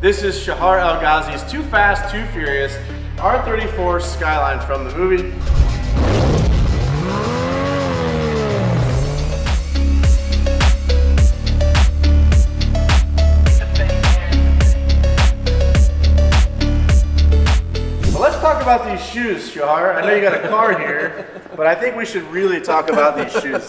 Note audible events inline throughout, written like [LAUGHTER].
This is Shahar El Ghazi's Too Fast, Too Furious R34 Skyline from the movie. Shoes, Shahar. I know you got a car here, but I think we should really talk about these shoes.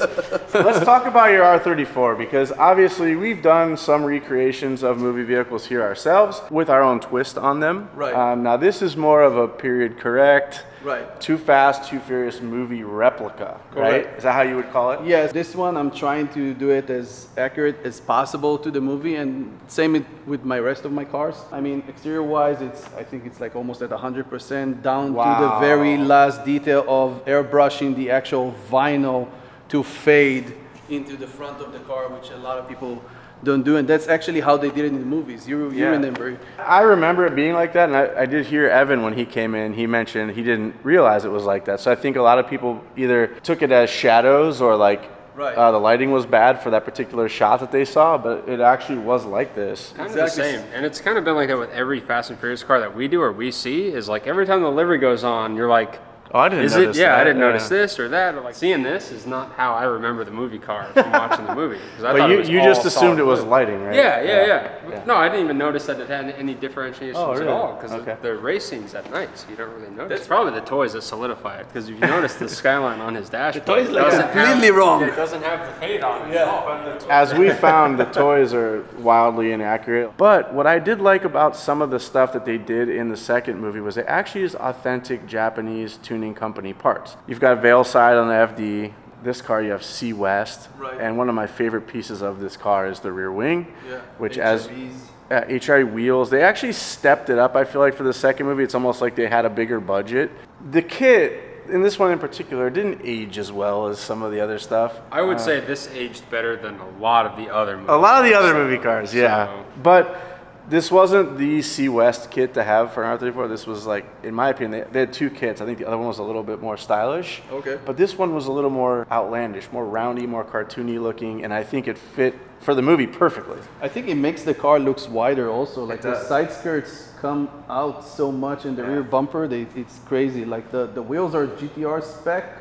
Let's talk about your R34 because obviously we've done some recreations of movie vehicles here ourselves with our own twist on them. Right. Um, now this is more of a period correct, Right. Too Fast, Too Furious movie replica, right? Is that how you would call it? Yes, this one I'm trying to do it as accurate as possible to the movie, and same with my rest of my cars. I mean, exterior wise, it's I think it's like almost at 100% down to the very last detail of airbrushing the actual vinyl to fade into the front of the car, which a lot of people don't do, and that's actually how they did it in the movies. You you Yeah. remember? I remember it being like that, and I, I did hear Evan when he came in. He mentioned he didn't realize it was like that. So I think a lot of people either took it as shadows or like Right. uh, the lighting was bad for that particular shot that they saw, but it actually was like this. Kind Exactly. of the same. And it's kind of been like that with every Fast and Furious car that we do or we see is like every time the livery goes on, you're like, Oh, I didn't is notice it? Yeah, I didn't notice yeah. this or that. Or like seeing this is not how I remember the movie car from [LAUGHS] watching the movie. I But you, you just assumed it was lighting, right? Yeah, yeah, yeah, Yeah. No, I didn't even notice that it had any differentiations Oh, really? at all because Okay. the, the race scenes at night, so you don't really notice. It's probably the toys that solidify it because if you notice the [LAUGHS] skyline on his dashboard, toys it look doesn't completely have, wrong. It doesn't have the fade on it at all. As we [LAUGHS] found, the toys are wildly inaccurate. But what I did like about some of the stuff that they did in the second movie was they actually used authentic Japanese tuning company parts. You've got Veilside on the FD. This car you have C West, Right. and one of my favorite pieces of this car is the rear wing, Yeah, which as HRVs. uh, HRE wheels. They actually stepped it up. I feel like for the second movie, it's almost like they had a bigger budget. The kit in this one in particular didn't age as well as some of the other stuff. I would say this aged better than a lot of the other movies. A lot of the other movie cars, yeah. So- But this wasn't the C West kit to have for an R34. This was like, in my opinion, they, they had two kits. I think the other one was a little bit more stylish. Okay. But this one was a little more outlandish, more roundy, more cartoony looking, and I think it fit for the movie perfectly. I think it makes the car looks wider also. Like the side skirts come out so much in the rear bumper, they, it's crazy. Like the, the wheels are GTR spec,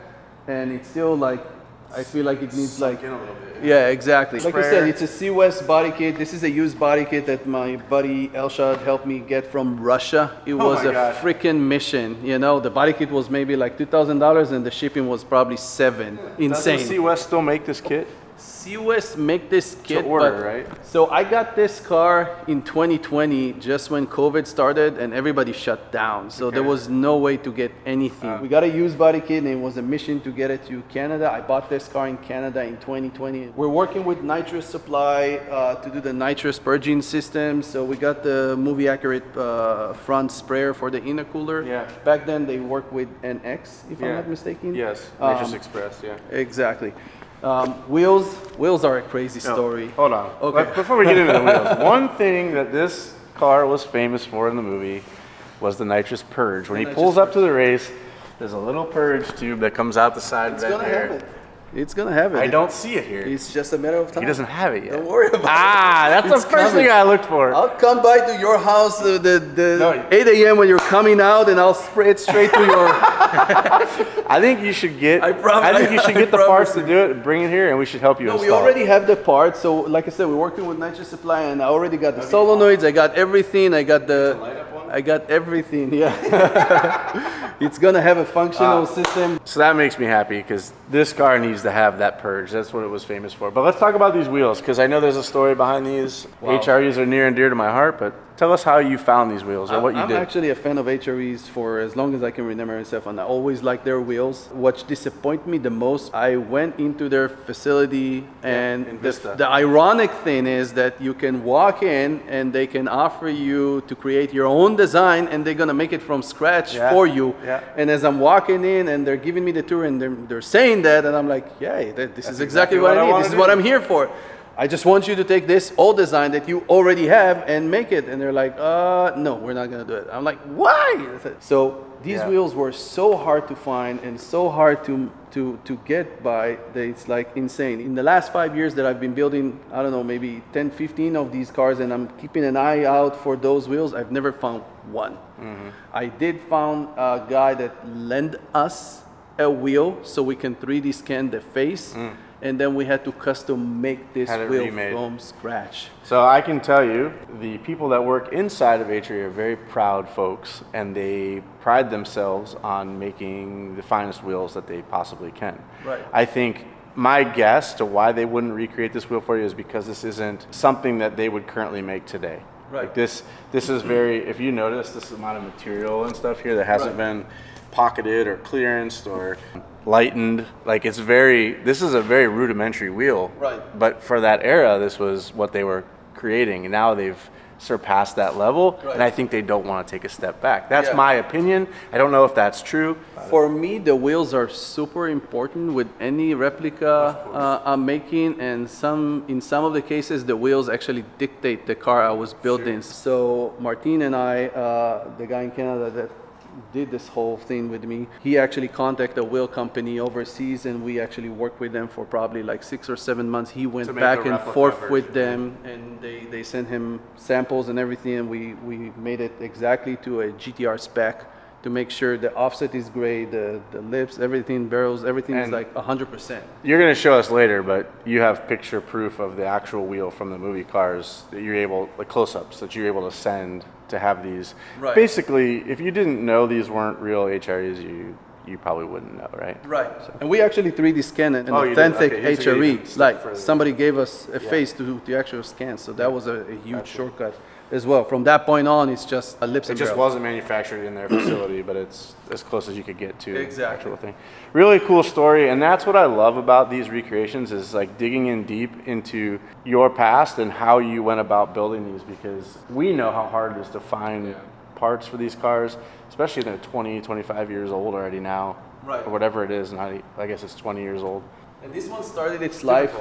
and it's still like I feel like it needs like in a little bit. yeah, exactly. Like I said, it's a C West body kit. This is a used body kit that my buddy Elshad helped me get from Russia. It oh was Oh my a freaking mission. You know, the body kit was maybe like two thousand dollars, and the shipping was probably seven. Insane. Doesn't C West still make this kit? C West make this kit, order, but- right? So I got this car in 2020, just when COVID started and everybody shut down. So there was no way to get anything. we got a used body kit, and it was a mission to get it to Canada. I bought this car in Canada in 2020. We're working with Nitrous Supply uh, to do the nitrous purging system. So we got the movie accurate uh, front sprayer for the intercooler. Yeah. Back then they worked with NX, if I'm not mistaken. Yes, Um, Express, yeah. Exactly. Um, wheels, wheels are a crazy No, story. Hold on. Okay. Let- Before we get into the wheels, [LAUGHS] one thing that this car was famous for in the movie was the nitrous purge. When he nitrous pulls up to the race, there's a little purge tube that comes out the side It's of that have here. It. It's gonna have it. I don't see it here. It's just a matter of time. He doesn't have it yet. Don't worry about Ah, it. Ah, that's It's the first coming. thing I looked for. I'll come by to your house the, the, the No. 8 a.m. when you're coming out, and I'll spray it straight to your. [LAUGHS] I think you should get. I prom- I think you should I get the parts to do it. Bring it here, and we should help you no, install. we already have the parts. So, like I said, we're working with Nitrous Supply, and I already got the solenoids. I got everything. I got the. I got everything. Yeah. [LAUGHS] it's gonna have a functional Ah. system. So that makes me happy because this car needs to have that purge. That's what it was famous for. But let's talk about these wheels because I know there's a story behind these. HREs are near and dear to my heart, but tell us how you found these wheels or what you did. I'm actually a fan of HREs for as long as I can remember myself, and I always like their wheels. What disappointed me the most, I went into their facility, and in the, the ironic thing is that you can walk in and they can offer you to create your own design, and they're gonna make it from scratch Yeah, for you. yeah. And as I'm walking in, and they're giving me the tour, and they're, they're saying that, and I'm like, yeah, this is exactly, exactly what, what I I need. wanna This is do. what I'm here for. I just want you to take this old design that you already have and make it. And they're like, uh, no, we're not gonna do it. I'm like, why? So these Yeah. wheels were so hard to find and so hard to to to get by that it's like insane. In the last five years that I've been building, I don't know, maybe 10, 15 of these cars, and I'm keeping an eye out for those wheels. I've never found one. I did found a guy that lent us a wheel so we can 3D scan the face, mm. and then we had to custom make this wheel remade. from scratch. So I can tell you, the people that work inside of HRE are very proud folks, and they pride themselves on making the finest wheels that they possibly can. Right. I think my guess to why they wouldn't recreate this wheel for you is because this isn't something that they would currently make today. Right. Like this, this is very. If you notice, this amount of material and stuff here that hasn't been pocketed or clearanced or lightened. Like it's very. This is a very rudimentary wheel. Right. But for that era, this was what they were creating, and now they've surpassed that level, and I think they don't want to take a step back. That's Yeah. my opinion. I don't know if that's true. For me, the wheels are super important with any replica uh, I'm making, and some in some of the cases, the wheels actually dictate the car I was building. So Martin and I, uh, the guy in Canada that did this whole thing with me, he actually contacted a wheel company overseas, and we actually worked with them for probably like six or seven months. He went back and forth with them, and they, they sent him samples and everything, and we, we made it exactly to a GTR spec to make sure the offset is great, the, the lips, everything, barrels, everything is And- like 100%. You're going to show us later, but you have picture proof of the actual wheel from the movie cars that you're able, like close-ups that you're able to send to have these. Right. Basically, if you didn't know these weren't real HREs, you you probably wouldn't know, right? Right. And we actually 3D scanned an Oh, authentic Okay, so HRE. Like somebody gave us a face to the actual scan, so that was a, a huge shortcut as well. From that point on, it's just a lips It just barrels. wasn't manufactured in their [CLEARS THROAT] facility, but it's as close as you could get to the Exactly. actual thing. Really cool story, and that's what I love about these recreations is like digging in deep into your past and how you went about building these because we know how hard it is to find parts for these cars, especially they're 20, 25 years old already now, Right. or whatever it is. I, I guess it's 20 years old. And this one started its life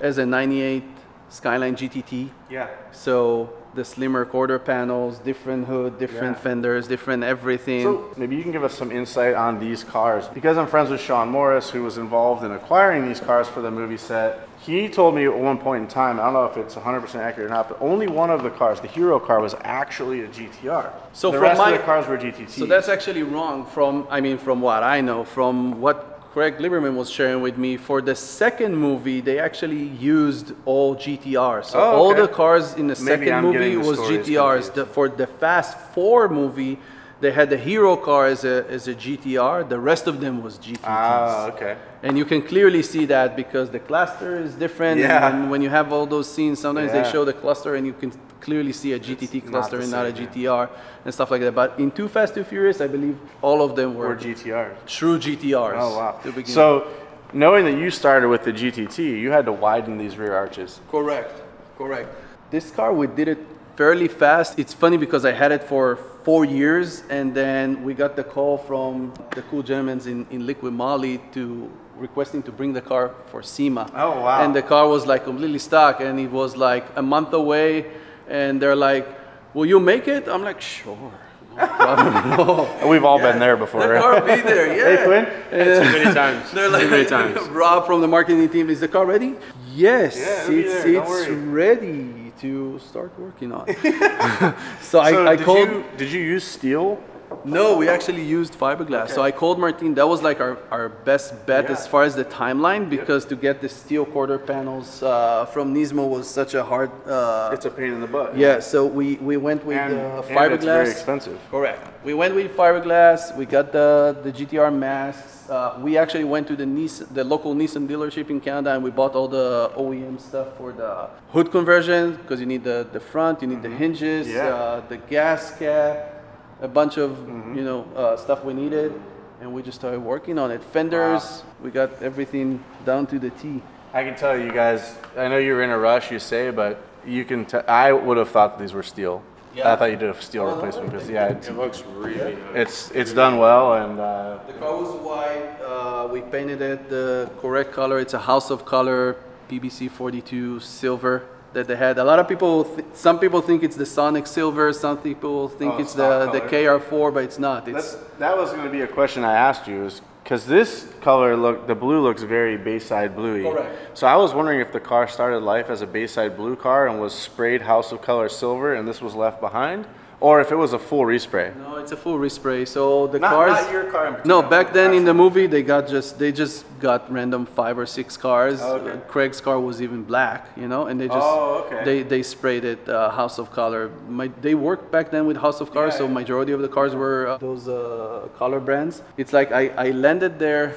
as a 98 Skyline GTT. Yeah. So the slimmer quarter panels, different hood, different Yeah. fenders, different everything. So maybe you can give us some insight on these cars. Because I'm friends with Sean Morris, who was involved in acquiring these cars for the movie set. He told me at one point in time, I don't know if it's 100% accurate or not, but only one of the cars, the hero car, was actually a GTR. So the from rest my- of the cars were GTT. So that's actually wrong from, I mean, from what I know, from what Craig Lieberman was sharing with me. For the second movie, they actually used all GTRs. So Oh, all the cars in the Maybe 2nd I'm movie was GTRs. The, for the Fast 4 movie, they had the hero car as a, as a GTR. The rest of them was GTTs. Ah, okay. And you can clearly see that because the cluster is different. Yeah. And when, when you have all those scenes, sometimes Yeah. they show the cluster and you can clearly see a GTT not cluster and not a GTR and stuff like that. But in Too Fast, Too Furious, I believe all of them were Or GTRs. true GTRs. Oh, wow. So knowing that you started with the GTT, you had to widen these rear arches. Correct. Correct. This car, we did it fairly fast. It's funny because I had it for four years, and then we got the call from the cool gentlemen in, in Liquid Moly to requesting to bring the car for SEMA. Oh, wow. And the car was like completely stuck, and it was like a month away, and they're like, "Will you make it?" I'm like, "Sure." No problem. No. And We've all been there before. The right? car will be there, yeah. Hey, Quinn. Too many times. [LAUGHS] They're Too many times. [LAUGHS] Rob from the marketing team, is the car ready? Yes, Yeah, it'll be it's, don't it's worry. ready to start working on. [LAUGHS] so I, I did called. You, did you use steel? No, we actually used fiberglass. So I called Martin. That was like our, our best bet Yeah. as far as the timeline because to get the steel quarter panels uh, from Nismo was such a hard. Uh, It's a pain in the butt. yeah, so we, we went with And, uh, and fiberglass. it's very expensive. Correct. We went with fiberglass. We got the, the GTR masks. Uh, we actually went to the Nissan, the local Nissan dealership in Canada, and we bought all the OEM stuff for the hood conversion because you need the, the front, you need the hinges, Mm-hmm. Yeah. uh, the gas cap, a bunch of Mm-hmm. you know uh, stuff we needed, and we just started working on it. Fenders, we got everything down to the T. I can tell you guys. I know you're in a rush, you say, but you can. T- I would have thought these were steel. Yeah. I thought you did a steel Oh, replacement because yeah, it's, It looks really nice. it's it's done well and uh, The car was white. Uh, we painted it the correct color. It's a house of color PBC 42 silver that they had. A lot of people, th- some people think it's the Sonic Silver, some people think Oh, it's the, the KR4, but it's not. It's That's, that was going to be a question I asked you, is because this color look, the blue looks very Bayside bluey. Correct. So I was wondering if the car started life as a Bayside blue car and was sprayed House of Color silver, and this was left behind, or if it was a full respray. no, it's a full respray. So the Not- cars. not your car in no, back then in the movie they got just they just got random five or six cars. Oh, okay. Uh, Craig's car was even black, you know, and they just Oh, okay. they they sprayed it uh, House of Color. My, they worked back then with House of Color, Yeah, so yeah. majority of the cars were uh, those uh, color brands. It's like I, I landed there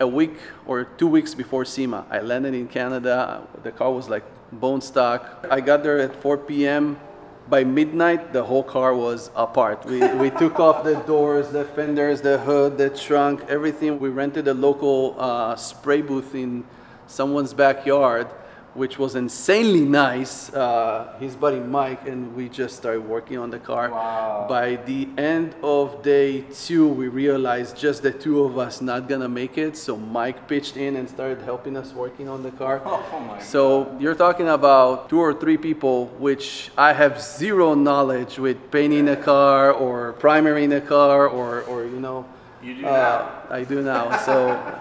a week or two weeks before SEMA. I landed in Canada. The car was like bone stock. I got there at 4 p.m. By midnight, the whole car was apart. We, we [LAUGHS] took off the doors, the fenders, the hood, the trunk, everything. We rented a local uh, spray booth in someone's backyard, which was insanely nice. Uh, his buddy Mike and we just started working on the car. Wow. By the end of day two, we realized just the two of us not gonna make it. So Mike pitched in and started helping us working on the car. Oh my So you're talking about two or three people, which I have zero knowledge with painting a car or primering a car or, or you know. You do uh, I do now. So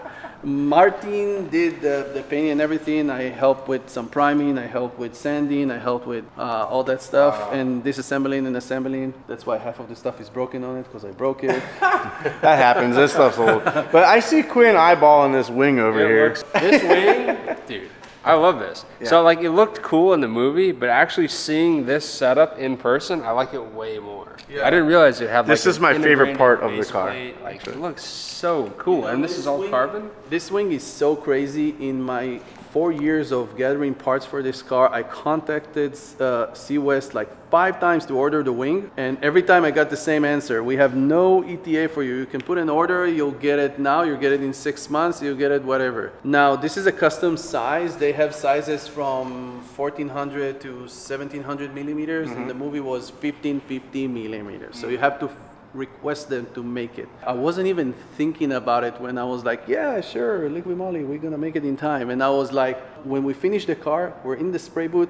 [LAUGHS] Martin did the, the painting and everything. I helped with some priming. I helped with sanding. I helped with uh, all that stuff and disassembling and assembling. That's why half of the stuff is broken on it because I broke it. [LAUGHS] That happens. This stuff's old. But I see Quinn eyeballing this wing over It here. looks- this wing, dude. I love this. So like it looked cool in the movie, but actually seeing this setup in person, I like it way more. Yeah. I didn't realize it had like This is my favorite part of the car, plate. Like it looks so cool, and this is all wing- carbon. This wing is so crazy. In my four years of gathering parts for this car, I contacted uh, C West like five times to order the wing, and every time I got the same answer: "We have no ETA for you. You can put an order. You'll get it now. You'll get it in six months. You'll get it whatever." Now this is a custom size. They have sizes from 1400 to 1700 millimeters, and the movie was 1550 millimeters. So you have to request them to make it. I wasn't even thinking about it when I was like, yeah, sure, liquid moly, we're gonna make it in time. And I was like, when we finished the car, we're in the spray booth,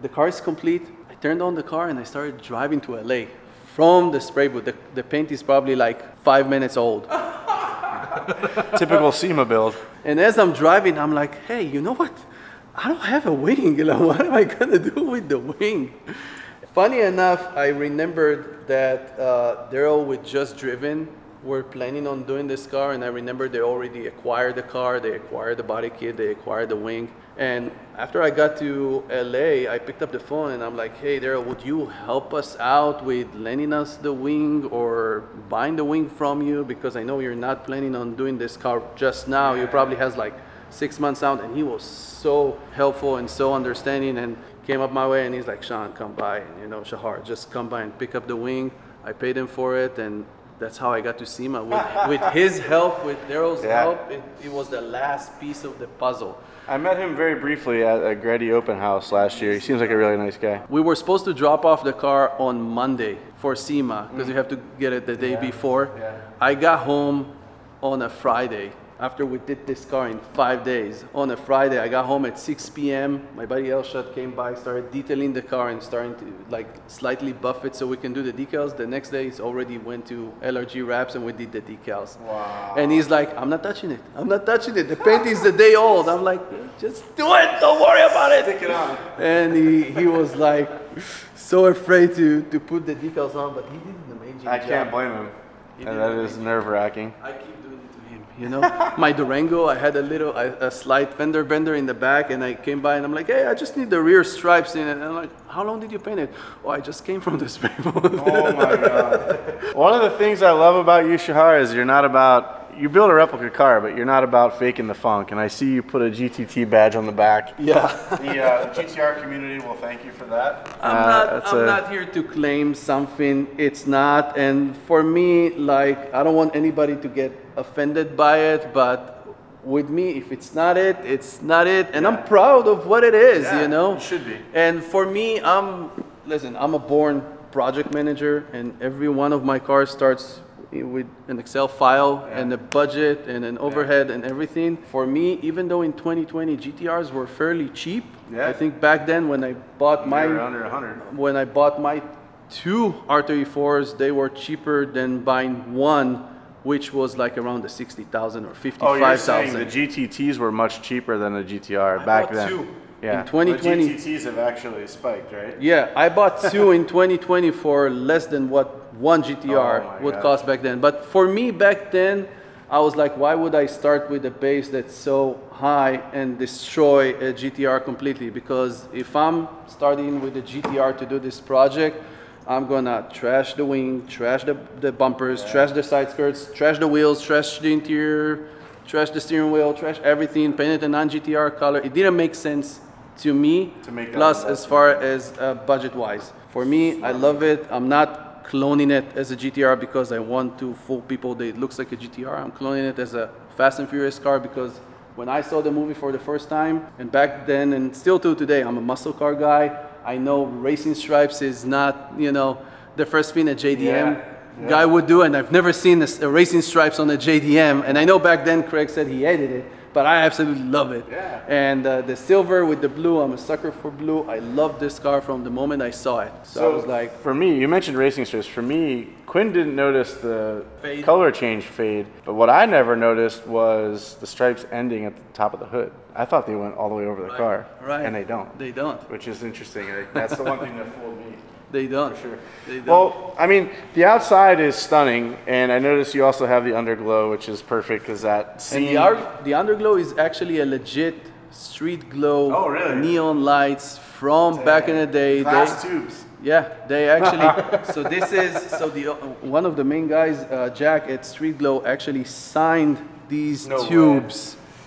the car is complete. I turned on the car and I started driving to LA from the spray booth. The, the paint is probably like five minutes old. [LAUGHS] Typical SEMA build. And as I'm driving, I'm like, hey, you know what? I don't have a wing. Know, [LAUGHS] what am I gonna do with the wing? Funny enough, I remembered that uh, Daryl with Just Driven were planning on doing this car, and I remember they already acquired the car, they acquired the body kit, they acquired the wing. And after I got to LA, I picked up the phone and I'm like, hey, Daryl, would you help us out with lending us the wing or buying the wing from you? Because I know you're not planning on doing this car just now. You probably has like six months out. And he was so helpful and so understanding and came up my way and he's like, Sean, come by. And you know, Shahar, just come by and pick up the wing. I paid him for it and that's how I got to SEMA. With, [LAUGHS] with his help, with Daryl's Yeah. help, it, it was the last piece of the puzzle. I met him very briefly at a Grady Open House last year. He seems like a really nice guy. We were supposed to drop off the car on Monday for SEMA because you mm. have to get it the day before. yeah. I got home on a Friday after we did this car in five days. On a Friday, I got home at 6 p.m. My buddy Elshad came by, started detailing the car and starting to like slightly buff it so we can do the decals. The next day, it's already went to LRG wraps and we did the decals. Wow. And he's like, I'm not touching it. I'm not touching it. The paint is the day old. I'm like, just do it. Don't worry about it Take it on. and he, he was like so afraid to, to put the decals on, but he did an amazing I job. can't blame him. He And that is nerve wracking. I keep doing it to him. You know, my Durango, I had a little, a, a slight fender bender in the back, and I came by and I'm like, hey, I just need the rear stripes in it. And I'm like, how long did you paint it? Oh, I just came from this booth. Oh my god. [LAUGHS] One of the things I love about you, Shahar, is you're not about you build a replica car, but you're not about faking the funk. And I see you put a GTT badge on the back. [LAUGHS] yeah. The uh, GTR community will thank you for that. I'm, Uh, not, I'm a- not here to claim something it's not. And for me, like, I don't want anybody to get offended by it, but with me, if it's not it, it's not it. And I'm proud of what it is, Yeah, you know? you should be. And for me, I'm, listen, I'm a born project manager, and every one of my cars starts i- with an Excel file and a budget and an overhead and everything. For me, even though in 2020 GTRs were fairly cheap, Yeah. I think back then when I bought my under 100. when I bought my two R34s, they were cheaper than buying one, which was like around the 60,000 or 55,000. Oh, you're saying 55,000. the GTTs were much cheaper than the GTR back then. two. Yeah. In 2020 the GTTs have actually spiked, right? Yeah, I bought [LAUGHS] two in 2020 for less than what one GTR Oh would gosh. cost back then. But for me back then, I was like, why would I start with a base that's so high and destroy a GTR completely? Because if I'm starting with a GTR to do this project, I'm gonna trash the wing, trash the, the bumpers, trash the side skirts, trash the wheels, trash the interior, trash the steering wheel, trash everything, paint it a non-GTR color. It didn't make sense to me. To make Plus, as far as uh, budget wise. For me, I love it. I'm not cloning it as a GTR because I want to fool people that it looks like a GTR. I'm cloning it as a Fast and Furious car because when I saw the movie for the first time, and back then and still to today, I'm a muscle car guy. I know racing stripes is not, you know, the first thing a JDM Yeah, yeah. guy would do, and I've never seen a, a racing stripes on a JDM. And I know back then Craig said he hated it, but I absolutely love it. Yeah. And uh, the silver with the blue, I'm a sucker for blue. I love this car from the moment I saw it. So, I was like, for me, you mentioned racing strips. For me, Quinn didn't notice the Fade. color change fade, but what I never noticed was the stripes ending at the top of the hood. I thought they went all the way over the car, right. and they don't, They don't. which is interesting. That's the one thing that fooled me. They don't. Sure. They don't. Well, I mean, the outside is stunning, and I noticed you also have the underglow, which is perfect because that and the, ar- the underglow is actually a legit street glow. Oh, really? Neon lights from back in the day. glass They- tubes. Yeah, they actually. [LAUGHS] so this is so the uh, one of the main guys, uh, Jack at Street Glow, actually signed these No way.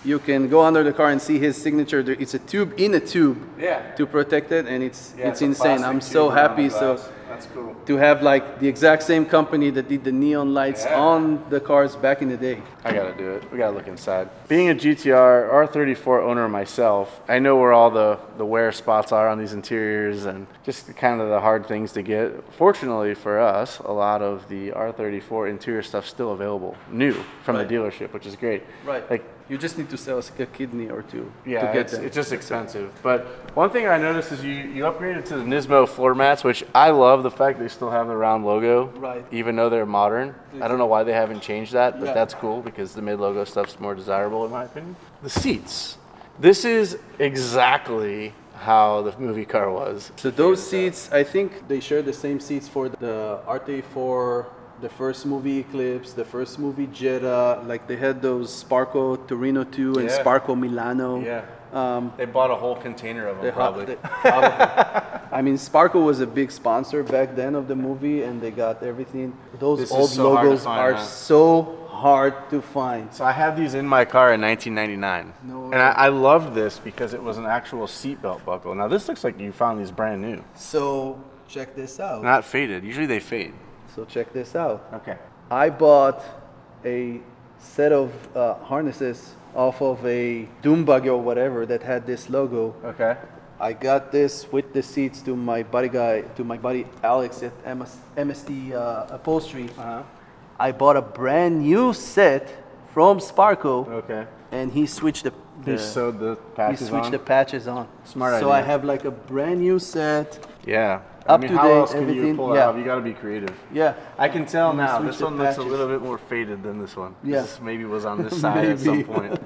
You can go under the car and see his signature. There- It's a tube in a tube Yeah. to protect it, and it's Yeah, it's a insane. I'm so happy. So that's cool. to have like the exact same company that did the neon lights Yeah. on the cars back in the day. I gotta do it. We gotta look inside. Being a GTR R34 owner myself, I know where all the, the wear spots are on these interiors and just kind of the hard things to get. Fortunately for us, a lot of the R34 interior stuff still available, new from Right. the dealership, which is great. Right. Like You just need to sell us a kidney or two yeah, to get it's, it's just expensive. But one thing I noticed is you, you upgraded to the Nismo floor mats, which I love the fact they still have the round logo, Right. even though they're modern. I don't know why they haven't changed that, but Yeah. that's cool because the mid logo stuff's more desirable in my opinion. The seats. This is exactly how the movie car was. So those seats, I think they share the same seats for the RT4, the first movie Eclipse, the first movie Jetta. Like they had those Sparco Torino 2 and Yeah. Sparco Milano. Yeah. Um, They bought a whole container of them probably. they- [LAUGHS] probably. I mean, Sparco was a big sponsor back then of the movie, and they got everything. Those This old so logos find, are huh? so hard to find. So I have these in my car in 1999, No and I, I loved this because it was an actual seatbelt buckle. Now this looks like you found these brand new, So check this out. not faded. Usually they fade. So check this out. Okay. I bought a set of uh, harnesses off of a Doom buggy or whatever that had this logo. Okay. I got this with the seats to my buddy guy, to my buddy Alex at MS, MSD uh, Upholstery. Uh-huh. I bought a brand new set from Sparco, Okay. and he switched the. He the sewed the he patches switched on. the patches on. Smart So I have like a brand new set. yeah. Up I mean, to how date, else can you pull it yeah. off? You got to be creative. Yeah. I can tell And now. This one looks a little bit more faded than this one. Yeah. This maybe was on this [LAUGHS] side at some point.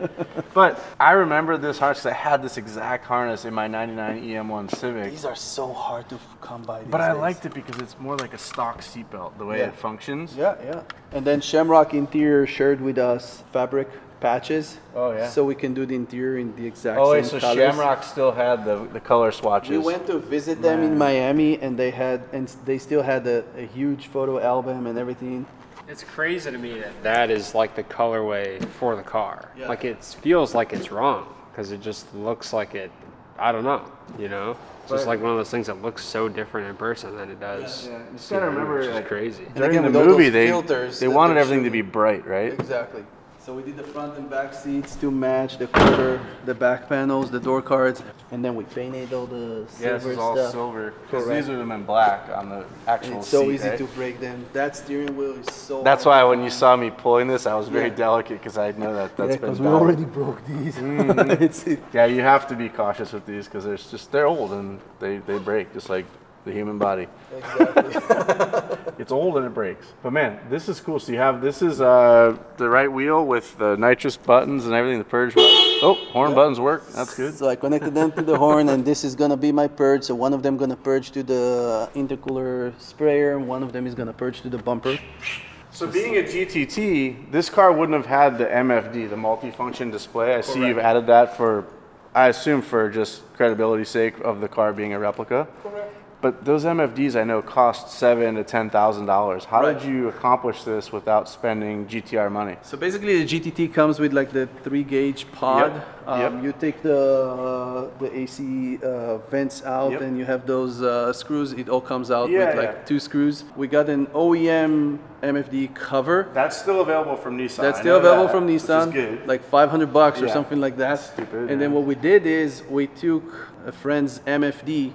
But I remember this harness. I had this exact harness in my '99 EM1 Civic. These are so hard to come by. But I days. liked it because it's more like a stock seatbelt, the way Yeah. it functions. Yeah, yeah. And then Shamrock Interior shared with us fabric patches. Oh, yeah. So we can do the interior in the exact Oh, same wait, so colors. Shamrock still had the, the color swatches. We went to visit them in Miami, and they had, and they still had a, a huge photo album and everything. It's crazy to me that that is like the colorway for the car. Yeah. Like it feels like it's wrong because it just looks like it. I don't know. You know, it's just like one of those things that looks so different in person than it does. Yeah, you just gotta remember, which is like, crazy. And During again, the with all those movie, they, filters they wanted they're everything to be bright, right? Exactly. So we did the front and back seats to match the quarter, the back panels, the door cards, and then we painted all the Yeah, this silver is all stuff. silver. Because these are them in black on the And actual it's so seat, easy right? to break them. That steering wheel is so. That's why when you saw me pulling this, I was very Yeah. delicate because I know that that's yeah, been because we already broke these. Mm-hmm. [LAUGHS] it's it. Yeah, you have to be cautious with these because they're just they're old and they, they break just like the human body. Exactly. It's old and it breaks. But man, this is cool. So you have this is uh, the right wheel with the nitrous buttons and everything. The purge. button. Oh, horn buttons work. That's good. So I connected them to the horn, and this is gonna be my purge. So one of them gonna purge to the intercooler sprayer, and one of them is gonna purge to the bumper. So being a GTT, this car wouldn't have had the MFD, the multifunction display. I see you've added that for, I assume for just credibility sake of the car being a replica. Correct. But those MFDs I know cost seven to ten thousand dollars. How Right. did you accomplish this without spending GTR money? So basically, the GTT comes with like the three gauge pod. Yep, Um, yep. You take the uh, the AC uh, vents out, Yep. and you have those uh, screws. It all comes out Yeah, with like yeah. two screws. We got an OEM MFD cover. That's still available from Nissan. That's still available that, from Nissan, good. like 500 bucks or something like that. Stupid, and then what we did is we took a friend's MFD,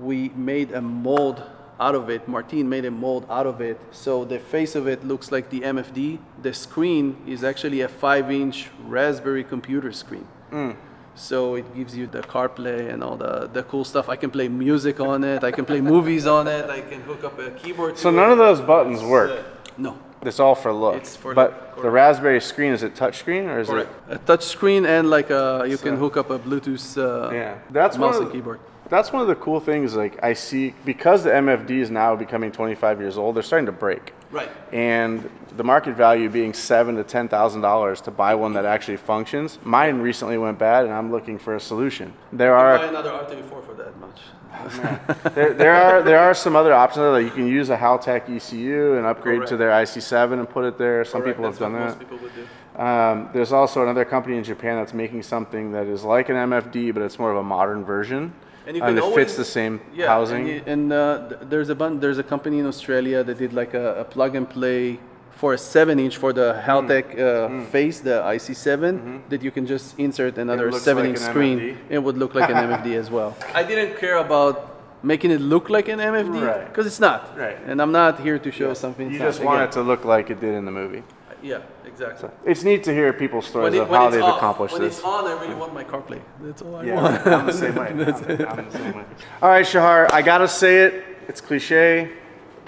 we made a mold out of it. Martin made a mold out of it, so the face of it looks like the MFD. The screen is actually a five-inch Raspberry computer screen. Mm. So it gives you the CarPlay and all the, the cool stuff. I can play music on it. I can play movies on it. I can hook up a keyboard. so none it. of those buttons work. no. It's all for look. It's for but look, the. Raspberry screen is it touchscreen or is it A touch screen and like a, you can hook up a Bluetooth uh. Yeah, that's one mouse of and the- keyboard. That's one of the cool things. Like I see because the MFD is now becoming 25 years old, they're starting to break. Right. and the market value being seven to ten thousand dollars to buy one that actually functions. Mine recently went bad, and I'm looking for a solution. There Buy are another R34 for that much. [LAUGHS] there, there are there are some other options there. Like you can use a Haltech ECU and upgrade to their IC7 and put it there. Some people have done that. Most people would do. Um, there's also another company in Japan that's making something that is like an MFD, but it's more of a modern version, And you and it always- fits the same Yeah, housing. And, you- and uh, there's a bun- there's a company in Australia that did like a, a plug and play for a seven inch for the Haltech uh, face, the IC7, that you can just insert another seven like inch an screen. MFD. It would look like an MFD as well. [LAUGHS] I didn't care about making it look like an MFD Right. because it's not. Right. And I'm not here to show something. you just want Again, it to look like it did in the movie. Yeah, exactly. It's neat to hear people's stories it, of how they've off, accomplished when this. it's on, I really want my CarPlay. That's all I Yeah, want. I'm the same way. I'm, [LAUGHS] I'm the same way. All right, Shahar, I gotta say it. It's cliche,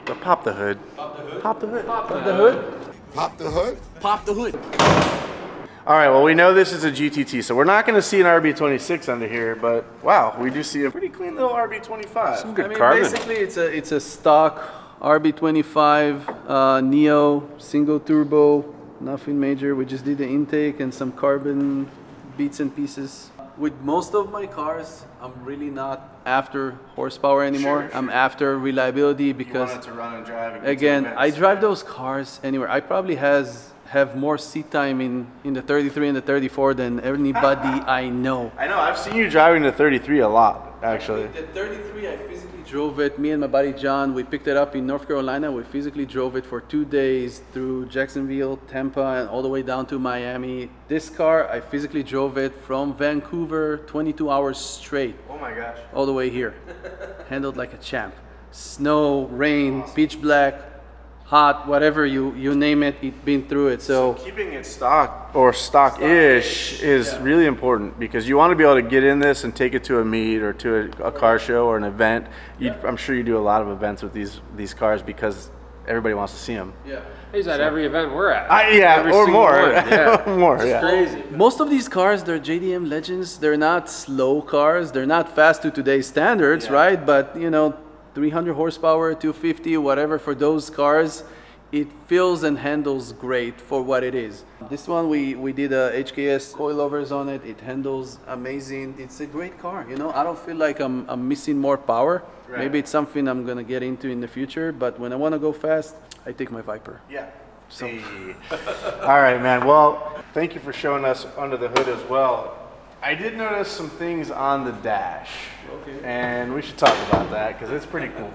but pop the hood. Pop the hood. Pop the hood. Pop the hood. Pop the hood. Pop the hood. All right. Well, we know this is a GTT, so we're not gonna see an RB26 under here, but wow, we do see a pretty clean little RB25. Some Good I mean, carbon. basically, it's a it's a stock RB25 uh, Neo single turbo, nothing major. We just did the intake and some carbon bits and pieces. With most of my cars, I'm really not after horsepower anymore. Sure, I'm after reliability because wanted to run and drive. And again, I drive those cars anywhere. I probably has have more seat time in in the 33 and the 34 than anybody [LAUGHS] I know. I know. I've seen you driving the 33 a lot, actually. The 33, I physically drove it. Me and my buddy John, we picked it up in North Carolina. We physically drove it for two days through Jacksonville, Tampa, and all the way down to Miami. This car, I physically drove it from Vancouver, 22 hours straight, Oh my gosh. all the way here. [LAUGHS] Handled like a champ. Snow, rain, pitch black, hot, whatever you you name it, it been through it. So Keeping it stock or stock-ish is really important because you want to be able to get in this and take it to a meet or to a, a car show or an event. You, I'm sure you do a lot of events with these these cars because everybody wants to see them. yeah. He's at every event we're at. I, yeah, Every or more, one, [LAUGHS] Yeah. more. It's Yeah. crazy. Most of these cars, they're JDM legends. They're not slow cars. They're not fast to today's standards, Yeah. right? But you know, 300 horsepower, 250, whatever for those cars, it feels and handles great for what it is. This one we we did a HKS coilovers on it. It handles amazing. It's a great car. You know, I don't feel like I'm I'm missing more power. Right. Maybe it's something I'm gonna get into in the future. But when I want to go fast, I take my Viper. Yeah. See. [LAUGHS] All right, man. Well, thank you for showing us under the hood as well. I did notice some things on the dash. Okay. And we should talk about that because it's pretty cool.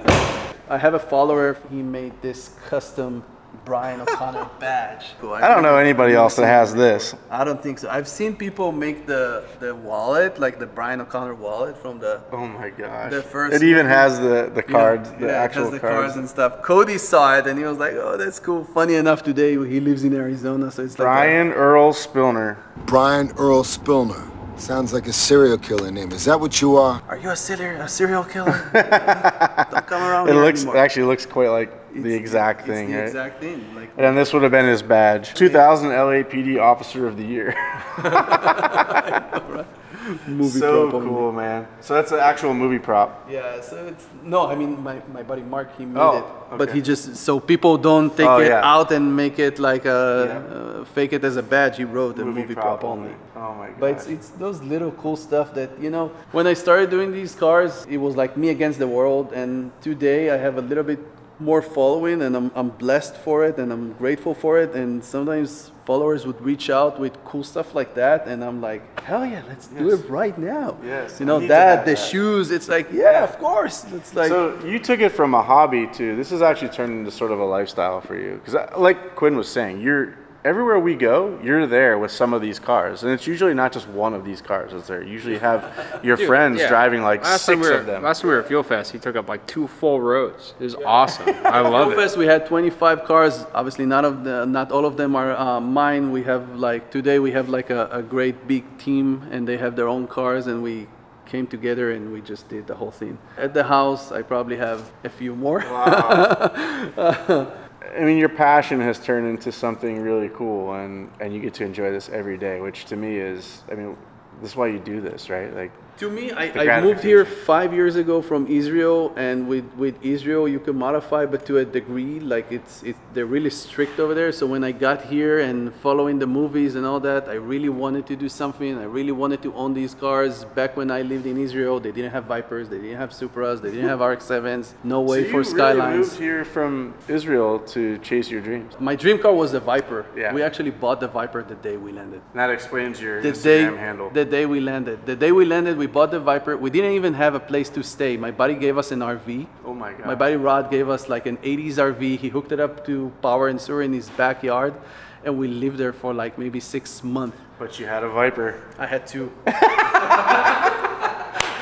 I have a follower. He made this custom Brian O'Connor [LAUGHS] badge. I don't know anybody else that has this. I don't think so. I've seen people make the the wallet, like the Brian O'Connor wallet from the. Oh my gosh. The first it even movie. has the, the cards, yeah, the yeah, it actual has the cards. cards and stuff. Cody saw it and he was like, "Oh, that's cool." Funny enough, today he lives in Arizona, so it's like. Brian Earl Spilner. Brian Earl Spilner. Sounds like a serial killer name. Is that what you are? Are you a serial a serial killer? [LAUGHS] don't come around It here looks anymore. actually looks quite like the exact it's thing, the right? exact thing. Like And this would have been his badge. 2000 LAPD Officer of the Year. [LAUGHS] [LAUGHS] movie so prop only. cool, man. So that's an actual movie prop. Yeah, so it's no. I mean, my, my buddy Mark he made Oh, it, but he just so people don't take Oh, it yeah. out and make it like a Yeah. uh, fake it as a badge. He wrote a movie, prop, only. Oh my god. But it's, it's those little cool stuff that you know. When I started doing these cars, it was like me against the world, and today I have a little bit more following, and I'm, I'm blessed for it, and I'm grateful for it. And sometimes followers would reach out with cool stuff like that, and I'm like, hell yeah, let's do it right now. Yes, you know that the that. shoes. It's like yeah, of course. It's like so you took it from a hobby to this has actually turned into sort of a lifestyle for you because like quinn was saying you're everywhere we go you're there with some of these cars and it's usually not just one of these cars it's there you usually have [LAUGHS] your Dude, friends yeah. driving like last time six we were, of them Last time we were at Fuel Fest, he took up like two full rows. It was awesome. [LAUGHS] I love it. Fuel Fest, we had 25 cars. Obviously, none of the, not all of them are uh, mine. We have like today we have like a, a great big team, and they have their own cars, and we came together and we just did the whole thing. At the house, I probably have a few more. [LAUGHS] I mean, your passion has turned into something really cool, and and you get to enjoy this every day, which to me is, I mean, this is why you do this, right? Like, To me, I, I moved here five years ago from Israel, and with, with Israel you can modify, but to a degree, like it's it, they're really strict over there. So when I got here and following the movies and all that, I really wanted to do something. I really wanted to own these cars. Back when I lived in Israel, they didn't have Vipers, they didn't have Supras, they didn't have [LAUGHS] RX-7s, no way so for you Skylines. Really moved here from Israel to chase your dreams. My dream car was the Viper. Yeah. We actually bought the Viper the day we landed. And that explains your the day Instagram handle. the day we landed the day we landed we bought the viper we didn't even have a place to stay. My buddy gave us an rv oh my god. my buddy rod gave us like an 80s rv he hooked it up to power and sewer in his backyard and we lived there for like maybe six months. But you had a Viper. i had two [LAUGHS]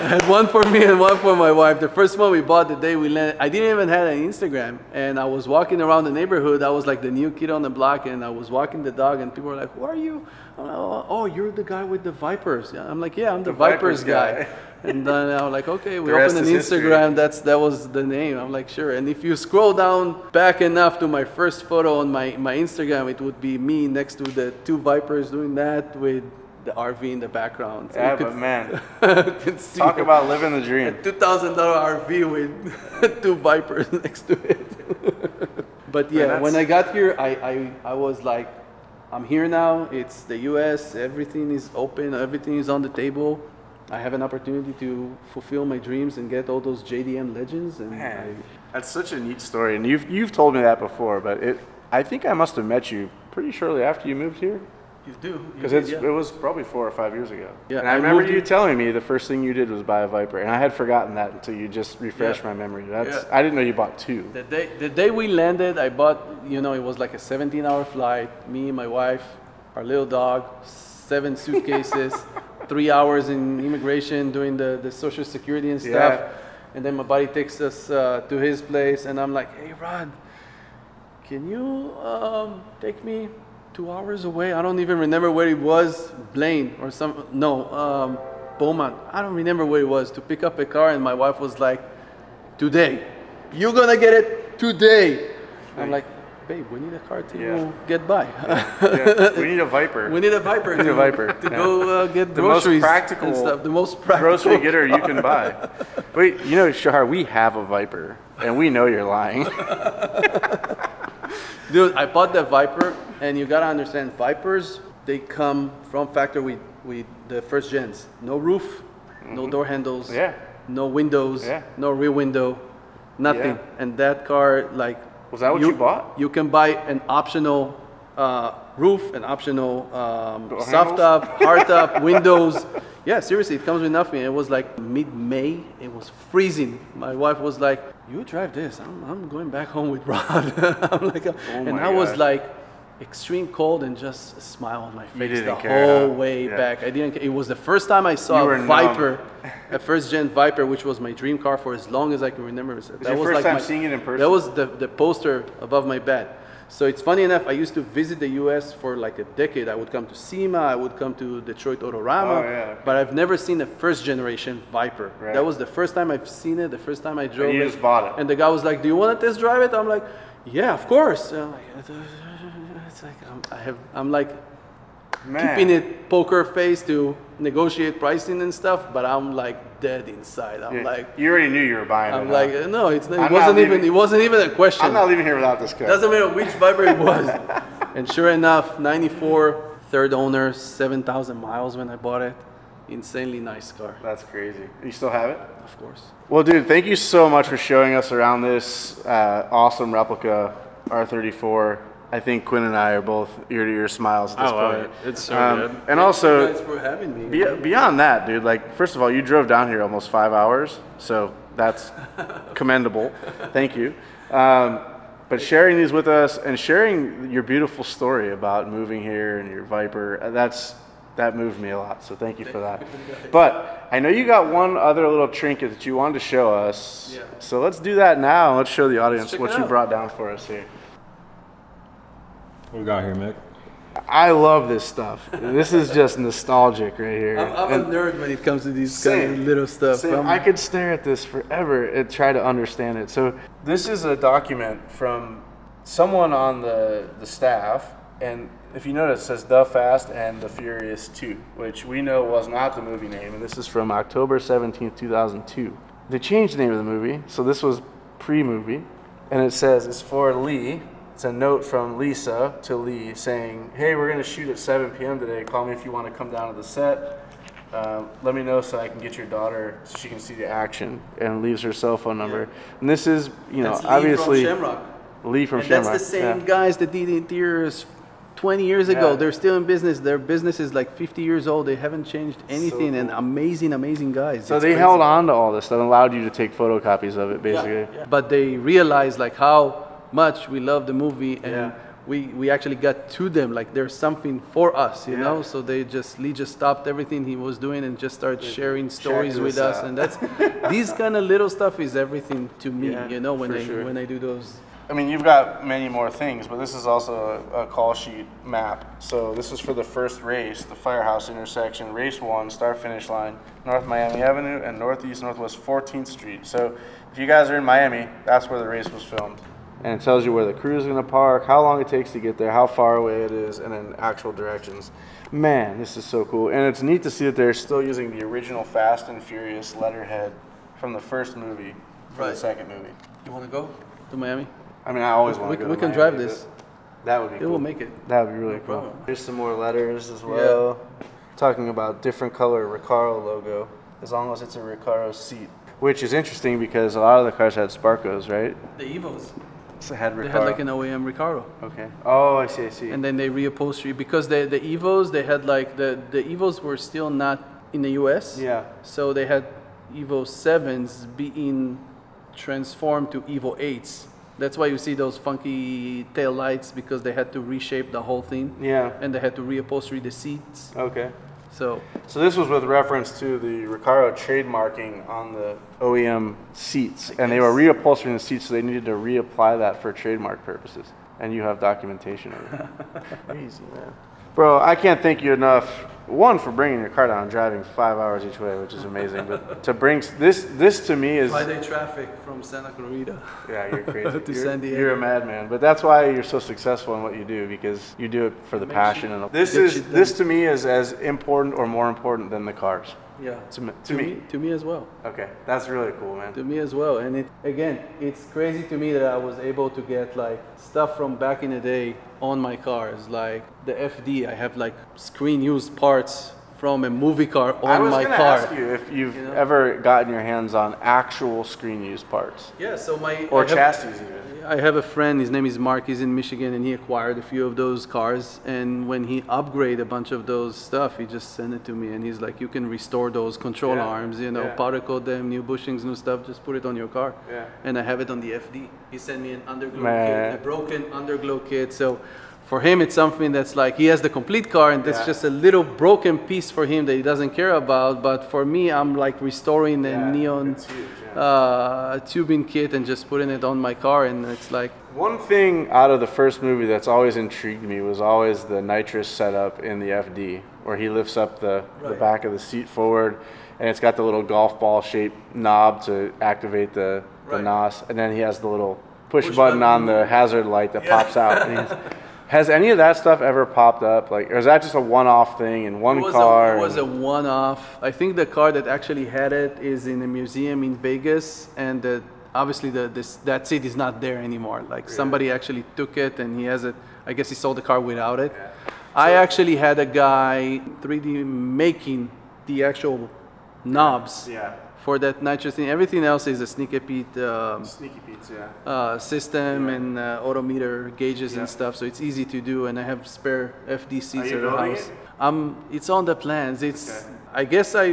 had one for me and one for my wife. The first one we bought the day we landed. I didn't even have an Instagram, and I was walking around the neighborhood. I was like the new kid on the block, and I was walking the dog, and people were like, "Who are you?" I'm like, "Oh, oh, you're the guy with the Vipers." I'm like, "Yeah, I'm the, The Vipers Vipers, guy." guy. [LAUGHS] and then I was like, "Okay, we opened an is history. Instagram. That's that was the name." I'm like, "Sure." And if you scroll down back enough to my first photo on my my Instagram, it would be me next to the two Vipers doing that with the RV in the background. So Yeah, but man, [LAUGHS] talk about living the dream. a [LAUGHS] two thousand dollar RV with [LAUGHS] two Vipers next to it. but yeah, that's- when I got here, I, I I was like, I'm here now. It's the U.S. Everything is open. Everything is on the table. I have an opportunity to fulfill my dreams and get all those JDM legends. And I, that's such a neat story, and you've you've told me that before, but it. I think I must have met you pretty shortly after you moved here, you do because did, it was probably four or five years ago. Yeah, and I, I remember you telling me the first thing you did was buy a Viper, and I had forgotten that until you just refreshed Yeah. my memory. That's Yeah. I didn't know you bought two. The day, the day we landed, I bought, you know, it was like a 17 hour flight. Me, my wife, our little dog, seven suitcases, [LAUGHS] three hours in immigration doing the, the social security and stuff. Yeah. And then my buddy takes us uh, to his place, and I'm like, hey, Rod, can you um, take me two hours away? I don't even remember where it was, Blaine or some, no, um, Beaumont. I don't remember where it was to pick up a car, and my wife was like, today. You're gonna get it today. I'm like, babe, we need a car to Yeah. get by. Yeah, [LAUGHS] we need a Viper. we need a Viper. we need a to, Viper, to yeah. go uh, get The most practical and stuff. The most practical grocery getter you can [LAUGHS] buy. Wait, you know, Shahar, we have a Viper, and we know you're lying. [LAUGHS] Dude, I bought that Viper, and you gotta understand, Vipers they come from factory with with the first gens. No roof, no door handles, Mm-hmm. Yeah. no windows, Yeah. no rear window, nothing. Yeah. And that car, like, Was that what you bought? You can buy an optional uh, roof, an optional um, soft top, hard top, [LAUGHS] windows. Yeah, seriously, it comes with nothing. It was like mid-May. It was freezing. My wife was like, you drive this. I'm, I'm going back home with Rod. [LAUGHS] I'm like, uh, oh and Oh my I was like, extreme cold and just a smile on my face the care, whole huh? way Yeah. back. I didn't. It was the first time I saw a. Viper, [LAUGHS] a first gen Viper, which was my dream car for as long as I can remember. That your first time seeing it in person? That was the, the poster above my bed. So it's funny enough. I used to visit the U.S. for like a decade. I would come to SEMA. I would come to Detroit Autorama. Oh, yeah, okay. But I've never seen a first generation Viper. Right. That was the first time I've seen it. The first time I drove you it. just bought it. And the guy was like, "Do you want to test drive it?" I'm like, "Yeah, of course." And I'm like, [LAUGHS] it's like I'm, I have. I'm like Man. keeping it poker face to negotiate pricing and stuff, but I'm like dead inside. I'm Yeah, like, you already knew you were buying it. I'm huh? like, no, it's not, it I'm wasn't even it wasn't even a question. I'm not leaving here without this car. Doesn't matter which Viper it was. [LAUGHS] and sure enough, 94, third owner, 7,000 miles when I bought it. Insanely nice car, That's crazy. You still have it? of course. Well, dude, thank you so much for showing us around this uh, awesome replica R34. I think Quinn and I are both ear to ear smiles at this I love point. it. It's so Um, good. And also, Thanks for having me. be- beyond that, dude, like, first of all, you drove down here almost five hours, so that's [LAUGHS] commendable. Thank you. Um, but sharing these with us and sharing your beautiful story about moving here and your Viper, uh, that's that moved me a lot. So thank you for that. But I know you got one other little trinket that you wanted to show us. Yeah. So let's do that now. and Let's show the audience what you brought down for us here. What we got here, Mick? I love this stuff. this is just nostalgic right here. I'm, I'm a nerd when it comes to these kind of little stuff. Same. I'm- could stare at this forever and try to understand it. So this is a document from someone on the, the staff, and if you notice, it says The Fast and the Furious 2, which we know was not the movie name, and this is from October 17, 2002. They changed the name of the movie, so this was pre-movie, and it says it's for Lee. It's a note from Lisa to Lee saying, "Hey, we're gonna shoot at 7 p.m. today. Call me if you want to come down to the set." Um, let me know so I can get your daughter so she can see the action and leaves her cell phone number. And this is, you know, Lee obviously from Shamrock. Lee from And Shamrock. that's the same yeah. guys that did the interiors 20 years ago. Yeah. They're still in business. Their business is like 50 years old. They haven't changed anything. And cool. amazing, amazing guys. So It's they crazy. held on to all this that allowed you to take photocopies of it, basically. But they realized like how much we love the movie and Yeah. we, we actually got to them like there's something for us, you Yeah. know. So they just Lee just stopped everything he was doing and just started sharing stories with us, out. and that's [LAUGHS] these kind of little stuff is everything to me, Yeah, you know. When for I sure. when I do those I mean, you've got many more things, but this is also a, a call sheet map. So this is for the first race, the Firehouse intersection, race one, start finish line, North Miami Avenue and Northeast Northwest 14th Street. So if you guys are in Miami, that's where the race was filmed. And it tells you where the crew is going to park, how long it takes to get there, how far away it is, and then actual directions. Man, this is so cool. And it's neat to see that they're still using the original Fast and Furious letterhead from the first movie for the second movie. You want to go to Miami? I mean, I always want We, to go we can Miami, drive this. That would be It cool. will make it. That would be really cool. problem. Here's some more letters as well. Talking about different color Recaro logo, as long as it's a Recaro seat. Which is interesting because a lot of the cars had Sparcos, right? The Evos. So it had Recaro. They had like an OEM Recaro. okay. Oh, I see. I see. and then they reupholstery because the the Evos they had like the the Evos were still not in the U.S. Yeah. So they had Evo sevens being transformed to Evo eights. That's why you see those funky tail lights because they had to reshape the whole thing. Yeah. And they had to reupholstery the seats. okay. So So this was with reference to the Recaro trademarking on the OEM seats, and they were reupholstering the seats, so they needed to reapply that for trademark purposes. And you have documentation of it. [LAUGHS] Crazy man, bro. I can't thank you enough. One for bringing your car down, and driving five hours each way, which is amazing. But to bring this, this to me is Friday traffic from Santa Clarita. yeah, you're [LAUGHS] crazy. To you're, San Diego. you're a madman, but that's why you're so successful in what you do because you do it for the passion. you- And this is this to me is as important or more important than the cars. Yeah. To me- to to me. me, to me as well. Okay, that's really cool, man. to me as well and it again it's crazy to me that i was able to get like stuff from back in the day on my cars like the fd i have like screen used parts from a movie car on my car. I was gonna car. ask you if you've know? ever gotten your hands on actual screen used parts Yeah, so my or I have- chassis even. I have a friend. His name is Mark. He's in Michigan, and he acquired a few of those cars. And when he upgrade a bunch of those stuff, he just sent it to me, and he's like, "You can restore those control Yeah, arms, you know, yeah. powder coat them, new bushings, new stuff. Just put it on your car." Yeah. And I have it on the FD. He sent me an underglow Man. kit, a broken underglow kit. So. For him, it's something that's like he has the complete car, and that's Yeah. just a little broken piece for him that he doesn't care about. But for me, I'm like restoring a Yeah, neon huge, yeah. uh, tubing kit and just putting it on my car, and it's like One thing out of the first movie that's always intrigued me was always the nitrous setup in the FD, where he lifts up the, the back of the seat forward, and it's got the little golf ball shaped knob to activate the, the Right. NOS, and then he has the little push, Push button on the hazard light that pops out. [LAUGHS] Has any of that stuff ever popped up? Like, or is that just a one-off thing in one it car? A, it was a one-off. I think the car that actually had it is in a museum in Vegas, and the, obviously the this that seat is not there anymore. Like somebody actually took it, and he has it. I guess he sold the car without it. I actually had a guy 3D making the actual knobs yeah, for that nitrous thing. Everything else is a Sneaky Pete um, sneaky Pete's, yeah. uh, system and uh, odometer gauges Yeah. and stuff, so it's easy to do. And I have spare FDCs at the house. it? Um, it's on the plans. It's. Okay. I guess I.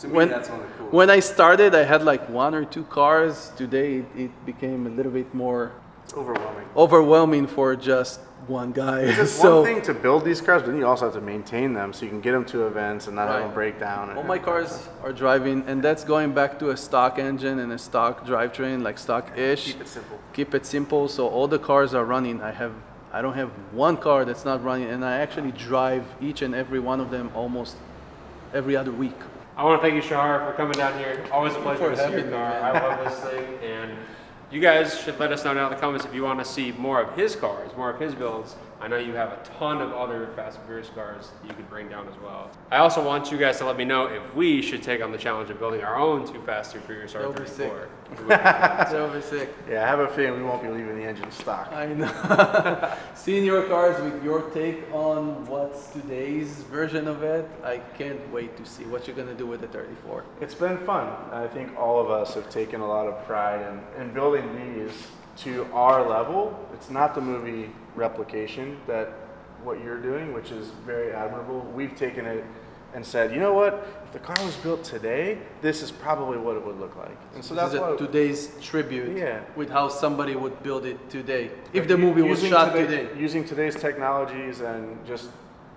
To me, when that's only cool. when I started, I had like one or two cars. Today, it, it became a little bit more overwhelming. overwhelming for just one guy. It's [LAUGHS] so one thing to build these cars, but then you also have to maintain them so you can get them to events and not have them break down. all my cars are driving, and that's going back to a stock engine and a stock drivetrain, like stock-ish. Keep it simple. keep it simple so all the cars are running i have i don't have one car that's not running and i actually drive each and every one of them almost every other week I want to thank you, Shahar, for coming down here. Always a pleasure for to see your having me, car. I love this thing, and you guys should let us know down in the comments if you want to see more of his cars, more of his builds. I know you have a ton of other Fast and Furious cars you could bring down as well. I also want you guys to let me know if we should take on the challenge of building our own two Fast and Furious That would be R34. Sick. It would be fun. that would be sick Yeah, I have a feeling we won't be leaving the engine stock. i know [LAUGHS] seeing your cars with your take on what's today's version of it i can't wait to see what you're going to do with the 34 It's been fun. I think all of us have taken a lot of pride in, in building these to our level. It's not the movie replication that what you're doing, which is very admirable. We've taken it and said, you know what? If the car was built today, this is probably what it would look like. And so that's this is why a today's tribute Yeah. with how somebody would build it today if the movie was shot today- today Using today's technologies and just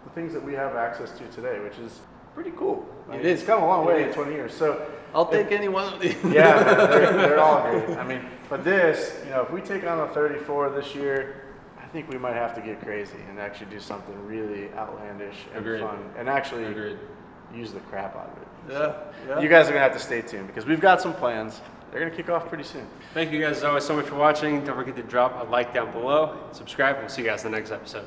the things that we have access to today, which is pretty cool. I It mean, is. It's come a long It way in 20 years. So i'll take any one of these yeah, they're, they're all [LAUGHS] great. I mean, but this, you know, if we take on a 34 this year, think we might have to get crazy and actually do something really outlandish and Agreed. fun, and actually Agreed. use the crap out of it. yeah, yeah. You guys are gonna have to stay tuned because we've got some plans. They're gonna kick off pretty soon. Thank you guys as always so much for watching. Don't forget to drop a like down below, subscribe, and we'll see you guys in the next episode.